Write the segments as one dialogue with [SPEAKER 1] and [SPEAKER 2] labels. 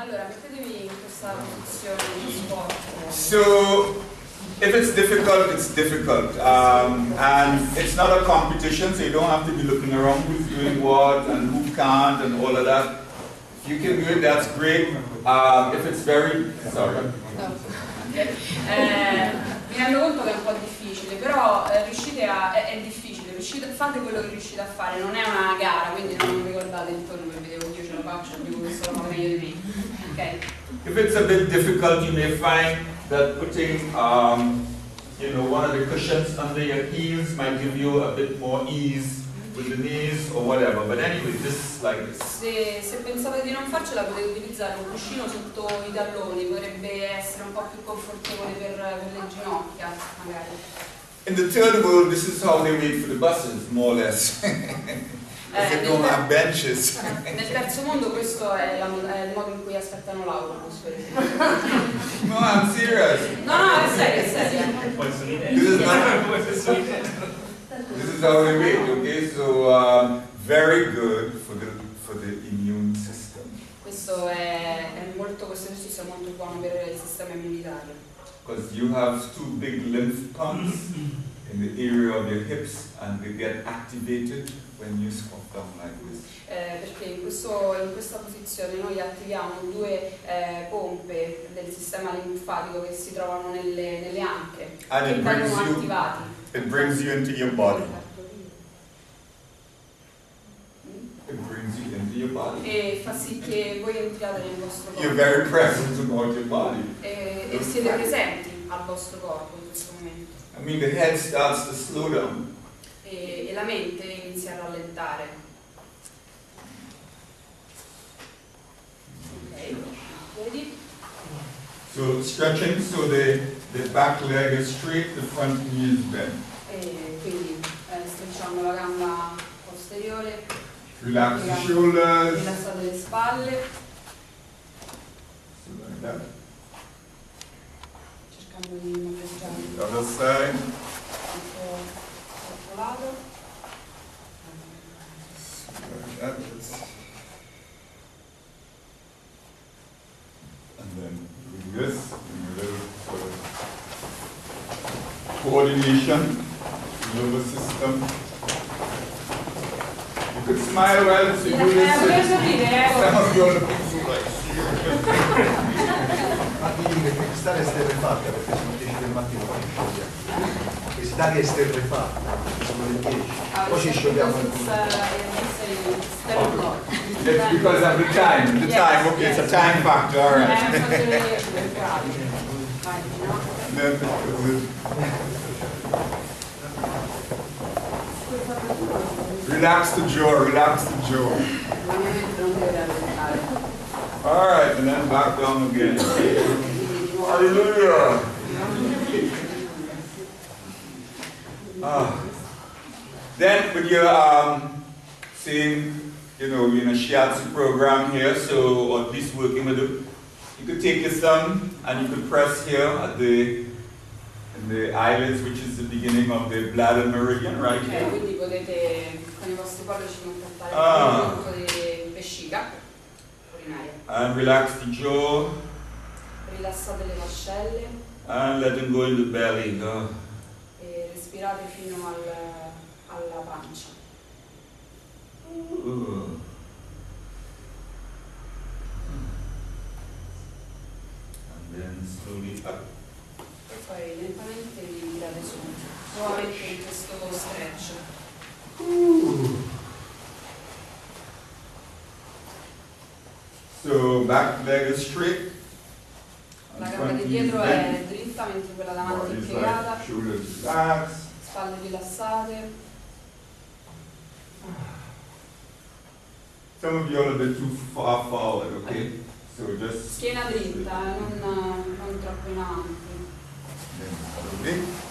[SPEAKER 1] Allora, mettetevi in questa posizione di sport.
[SPEAKER 2] So, if it's difficult, it's difficult. Um, and it's not a competition, so you don't have to be looking around who's doing what and who can't and all of that. If you can do it, that's great. Um, if it's very, sorry.
[SPEAKER 1] No. Eh, mi rendo conto che è un po' difficile, però eh, riuscite a. È, è difficile, riuscite, fate quello che riuscite a fare, non è una gara, quindi non vi ricordate intorno che vedevo che io ce la faccio, dico questo lo fa meglio di me. Ok?
[SPEAKER 2] If it's a bit difficult, you may find that putting, um, you know, one of the cushions under your heels might give you a bit more ease with the knees or whatever. But anyway, just like this.
[SPEAKER 1] Se, se pensate di non farcela potete utilizzare un cuscino sotto i talloni, potrebbe essere un po' più confortevole per, per le ginocchia, magari.
[SPEAKER 2] In the third world, this is how they wait for the buses, more or less. Don't have benches.
[SPEAKER 1] Nel terzo mondo questo è, la, è il modo in cui aspettano l'autobus, per esempio.
[SPEAKER 2] No, I'm serious.
[SPEAKER 1] No, no, è serio, è serio.
[SPEAKER 2] This is not. This is how they wait. Okay, so um, very good for the for the immune system.
[SPEAKER 1] Questo è, è molto, questo esercizio è molto buono per il sistema immunitario.
[SPEAKER 2] Because you have two big lymph pumps in the area of your hips, and they get activated
[SPEAKER 1] Eh, perché in, questo- in questa posizione noi attiviamo due eh, pompe del sistema linfatico che si trovano nelle, nelle anche
[SPEAKER 2] And
[SPEAKER 1] che vengono
[SPEAKER 2] you,
[SPEAKER 1] attivati.
[SPEAKER 2] it brings you into your body. It brings you into your body.
[SPEAKER 1] E fa sì che voi entriate nel vostro
[SPEAKER 2] You're
[SPEAKER 1] corpo
[SPEAKER 2] very present about your body.
[SPEAKER 1] e, e siete presenti al vostro corpo in questo momento.
[SPEAKER 2] I mean, the head starts to slow down.
[SPEAKER 1] E, e la mente inizia a rallentare. Ok, vedi?
[SPEAKER 2] So stretching, so the, the back leg is straight, the front knee is bent.
[SPEAKER 1] E quindi eh, strecciamo la gamba posteriore,
[SPEAKER 2] Relax the shoulders.
[SPEAKER 1] rilassate le spalle,
[SPEAKER 2] So like that.
[SPEAKER 1] cercando di mobilitare
[SPEAKER 2] The other side. Coordination, nervous system. You could smile while you do
[SPEAKER 1] potete
[SPEAKER 2] this.
[SPEAKER 1] sorridere?
[SPEAKER 2] Some of you are looking so like
[SPEAKER 3] Ma digli che quest'area è esterrefatta perché sono 10 del mattino poi ci sciogliamo. Quest'area è esterrefatta, sono le 10. Poi ci sciogliamo il
[SPEAKER 2] It's because of the time. The time, okay, it's a time factor, all right. Then the- Relax the jaw, relax the jaw. All right, and then back down again. Hallelujah. Ah. Then with your um, same, you know, in a shiatsu program here, so or at least working with it, you could take your thumb and you could press here at the in the eyelids, which is the beginning of the bladder meridian, right
[SPEAKER 1] Ok,
[SPEAKER 2] here.
[SPEAKER 1] quindi potete con i vostri pollici contattare
[SPEAKER 2] Ah.
[SPEAKER 1] il punto di vescica urinaria.
[SPEAKER 2] And relax the jaw
[SPEAKER 1] Rilassate le mascelle
[SPEAKER 2] and let them go in the belly. Ah.
[SPEAKER 1] e respirate fino al- alla pancia.
[SPEAKER 2] Ooh. And then slowly up.
[SPEAKER 1] Nuovamente in questo stretch.
[SPEAKER 2] So back leg is straight.
[SPEAKER 1] La gamba di dietro è dritta mentre quella davanti è piegata, spalle rilassate.
[SPEAKER 2] Some of you are a bit too far forward, okay? So just
[SPEAKER 1] Schiena dritta, eh, non, non troppo in avanti.
[SPEAKER 2] okay.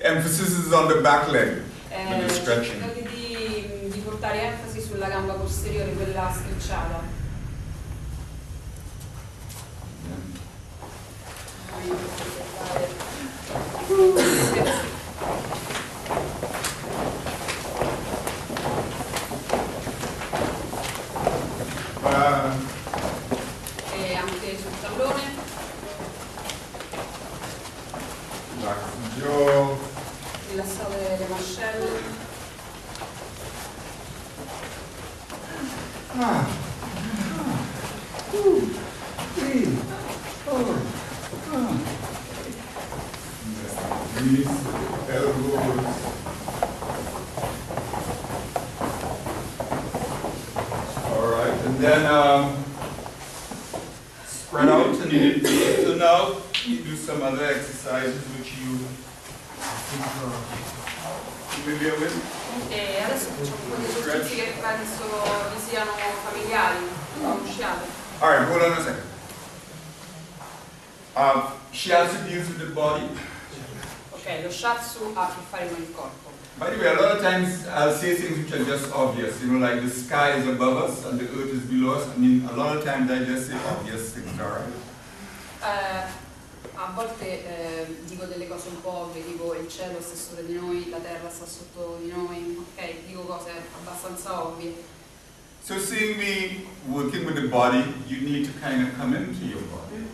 [SPEAKER 2] Emphasis is on the back leg.
[SPEAKER 1] Eh,
[SPEAKER 2] stretching.
[SPEAKER 1] cercate di, di portare enfasi sulla gamba posteriore, quella strecciata.
[SPEAKER 2] Ah. Two, three, four, ah. Knees, elbows. All right, and then um, spread out so now you do some other exercises which you think are familiar with.
[SPEAKER 1] E adesso facciamo un po' di esercizi che penso vi siano familiari, conosciate.
[SPEAKER 2] All right, hold on a second. Um, she also deals with the body.
[SPEAKER 1] Ok, lo shatsu ha a che fare con il corpo.
[SPEAKER 2] By the way, a lot of times I'll say things which are just obvious, you know, like the sky is above us and the earth is below us. I mean, a lot of times I just say obvious things, all right?
[SPEAKER 1] A volte eh, dico delle cose un po' ovvie, tipo il cielo sta sopra di noi, la terra sta sotto di noi, ok? Dico cose abbastanza ovvie.
[SPEAKER 2] So seeing me working with the body, you need to kind of come into your body.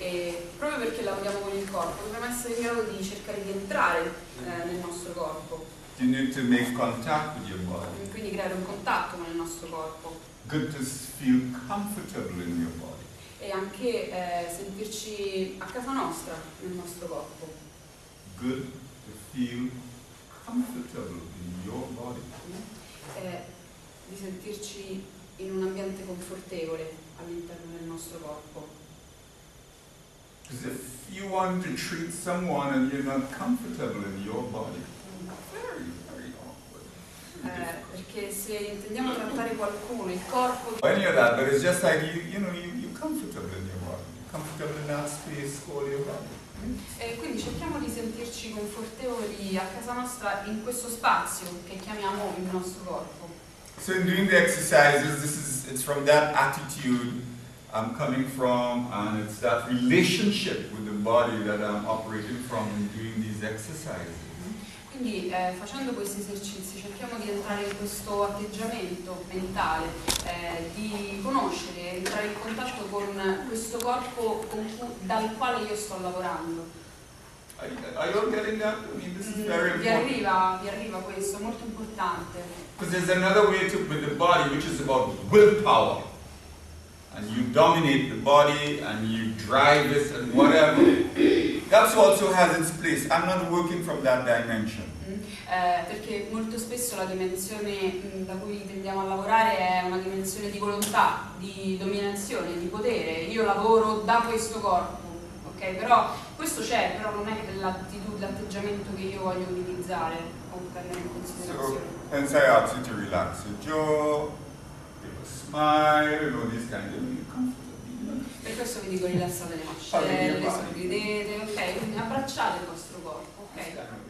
[SPEAKER 1] E proprio perché lavoriamo con il corpo, dobbiamo essere in grado di cercare di entrare eh, nel nostro corpo,
[SPEAKER 2] You need to make contact with your body.
[SPEAKER 1] quindi creare un contatto con il nostro corpo
[SPEAKER 2] Good to feel comfortable in your body.
[SPEAKER 1] E anche eh, sentirci a casa nostra nel nostro corpo.
[SPEAKER 2] Good to feel comfortable in your body.
[SPEAKER 1] e di sentirci in un ambiente confortevole all'interno del nostro corpo.
[SPEAKER 2] Because if you want to treat someone and you're not comfortable in your body, very, very awkward.
[SPEAKER 1] Eh, perché se intendiamo trattare qualcuno, il corpo,
[SPEAKER 2] of that, but it's just like you, you know, you, you're comfortable in your body. You're comfortable in that space called your body.
[SPEAKER 1] e quindi cerchiamo di sentirci confortevoli a casa nostra in questo spazio che chiamiamo il nostro corpo.
[SPEAKER 2] So in doing the exercises, this is it's from that attitude I'm coming from, and it's that relationship with the body that I'm operating from in doing these exercises.
[SPEAKER 1] Quindi eh, facendo questi esercizi cerchiamo di entrare in questo atteggiamento mentale, eh, di conoscere, entrare in contatto con questo corpo con cui- dal quale io sto lavorando.
[SPEAKER 2] Are, you- are you? I mean,
[SPEAKER 1] Mm, Vi arriva, vi arriva questo, è molto importante.
[SPEAKER 2] Because there's another way to with the body, which is about willpower. And you dominate the body and you drive it and whatever. That also has its place. I'm not working from that dimension.
[SPEAKER 1] Mm, eh, perché molto spesso la dimensione mm, da cui tendiamo a lavorare è una dimensione di volontà, di dominazione, di potere. Io lavoro da questo corpo, ok? Però questo c'è, però non è l'attitudine, l'atteggiamento che io voglio utilizzare o prendere in
[SPEAKER 2] So,
[SPEAKER 1] considerazione.
[SPEAKER 2] hence I ask you to relax your jaw, give a smile, know, these kind of
[SPEAKER 1] per questo vi dico rilassate le mascelle, sorridete, ok? Quindi abbracciate il vostro corpo, ok?